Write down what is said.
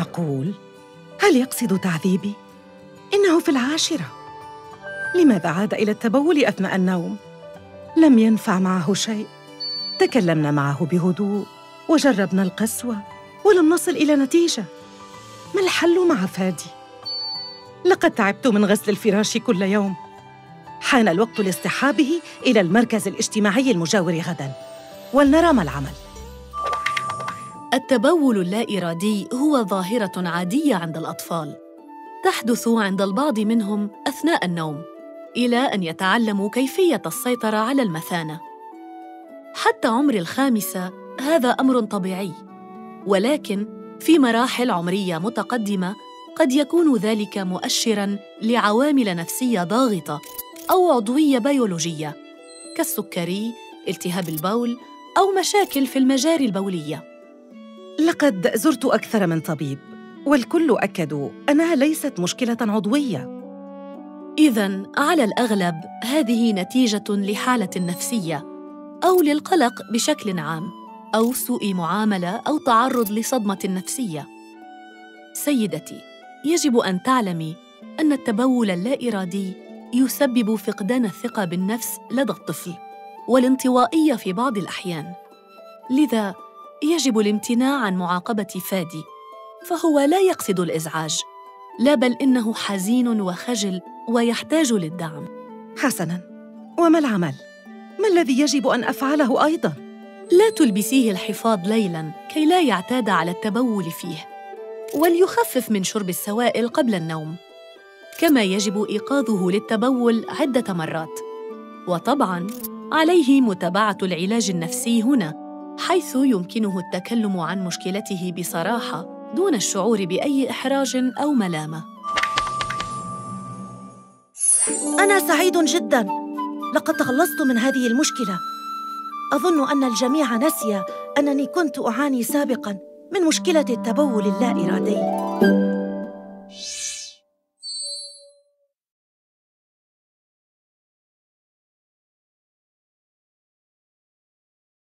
أقول هل يقصد تعذيبي؟ إنه في العاشرة. لماذا عاد إلى التبول أثناء النوم؟ لم ينفع معه شيء. تكلمنا معه بهدوء وجربنا القسوة ولم نصل إلى نتيجة. ما الحل مع فادي؟ لقد تعبت من غسل الفراش كل يوم. حان الوقت لاصطحابه إلى المركز الاجتماعي المجاور غداً. ولنرى ما العمل. التبول اللا إرادي هو ظاهرة عادية عند الأطفال. تحدث عند البعض منهم أثناء النوم إلى أن يتعلموا كيفية السيطرة على المثانة. حتى عمر الخامسة هذا أمر طبيعي. ولكن في مراحل عمرية متقدمة قد يكون ذلك مؤشراً لعوامل نفسية ضاغطة أو عضوية بيولوجية كالسكري، التهاب البول أو مشاكل في المجاري البولية. لقد زرت أكثر من طبيب، والكل أكدوا أنها ليست مشكلة عضوية. إذا على الأغلب هذه نتيجة لحالة نفسية أو للقلق بشكل عام، أو سوء معاملة أو تعرض لصدمة نفسية. سيدتي، يجب أن تعلمي أن التبول اللا إرادي يسبب فقدان الثقة بالنفس لدى الطفل والانطوائية في بعض الأحيان. لذا يجب الامتناع عن معاقبة فادي، فهو لا يقصد الإزعاج، لا بل إنه حزين وخجل ويحتاج للدعم. حسناً، وما العمل؟ ما الذي يجب أن أفعله أيضاً؟ لا تلبسيه الحفاض ليلاً كي لا يعتاد على التبول فيه، وليخفف من شرب السوائل قبل النوم. كما يجب إيقاظه للتبول عدة مرات وطبعا عليه متابعة العلاج النفسي هنا حيث يمكنه التكلم عن مشكلته بصراحة دون الشعور بأي إحراج أو ملامة. أنا سعيد جدا. لقد تخلصت من هذه المشكلة. أظن أن الجميع نسي أنني كنت أعاني سابقا من مشكلة التبول اللا ارادي